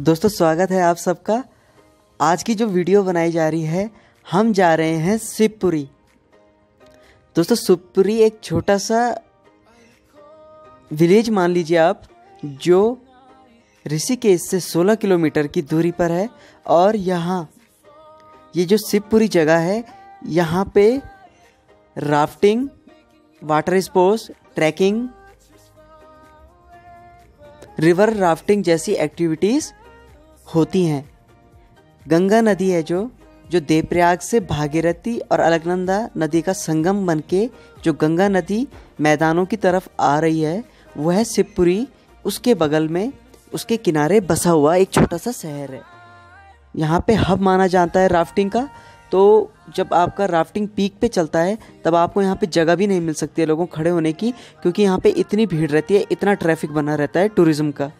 दोस्तों, स्वागत है आप सबका। आज की जो वीडियो बनाई जा रही है, हम जा रहे हैं शिवपुरी। दोस्तों, शिवपुरी एक छोटा सा विलेज मान लीजिए आप, जो ऋषिकेश से 16 किलोमीटर की दूरी पर है, और यहाँ, ये जो शिवपुरी जगह है, यहाँ पे rafting, water sports, trekking, river rafting जैसी एक्टिविटीज़ होती हैं। गंगा नदी है जो जो देवप्रयाग से भागीरथी और अलकनंदा नदी का संगम बन के जो गंगा नदी मैदानों की तरफ़ आ रही है, वह है शिवपुरी। उसके बगल में उसके किनारे बसा हुआ एक छोटा सा शहर है। यहाँ पे हब माना जाता है राफ्टिंग का। तो जब आपका राफ्टिंग पीक पे चलता है, तब आपको यहाँ पे जगह भी नहीं मिल सकती है लोगों खड़े होने की, क्योंकि यहाँ पे इतनी भीड़ रहती है, इतना ट्रैफ़िक बना रहता है टूरिज़्म का।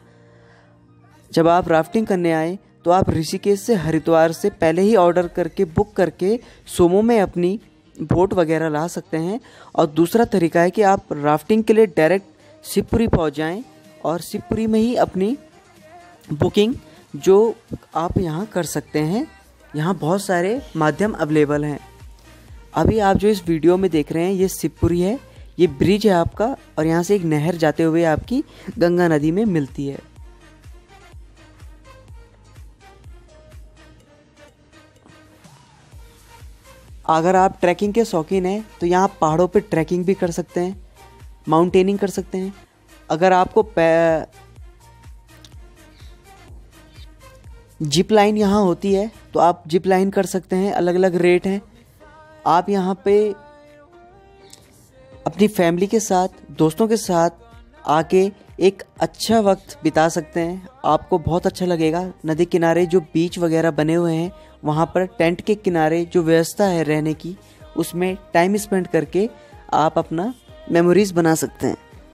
जब आप राफ्टिंग करने आए तो आप ऋषिकेश से हरिद्वार से पहले ही ऑर्डर करके बुक करके सोमो में अपनी बोट वगैरह ला सकते हैं। और दूसरा तरीका है कि आप राफ्टिंग के लिए डायरेक्ट शिवपुरी पहुँच जाएँ और शिवपुरी में ही अपनी बुकिंग जो आप यहाँ कर सकते हैं। यहाँ बहुत सारे माध्यम अवेलेबल हैं। अभी आप जो इस वीडियो में देख रहे हैं, ये शिवपुरी है, ये ब्रिज है आपका और यहाँ से एक नहर जाते हुए आपकी गंगा नदी में मिलती है। अगर आप ट्रैकिंग के शौकीन हैं तो यहाँ पहाड़ों पे ट्रैकिंग भी कर सकते हैं, माउंटेनिंग कर सकते हैं। अगर आपको जिप लाइन यहाँ होती है तो आप जिप लाइन कर सकते हैं अलग अलग रेट हैं। आप यहाँ पे अपनी फैमिली के साथ, दोस्तों के साथ आके एक अच्छा वक्त बिता सकते हैं। आपको बहुत अच्छा लगेगा। नदी किनारे जो बीच वगैरह बने हुए हैं, वहाँ पर टेंट के किनारे जो व्यवस्था है रहने की, उसमें टाइम स्पेंड करके आप अपना मेमोरीज बना सकते हैं।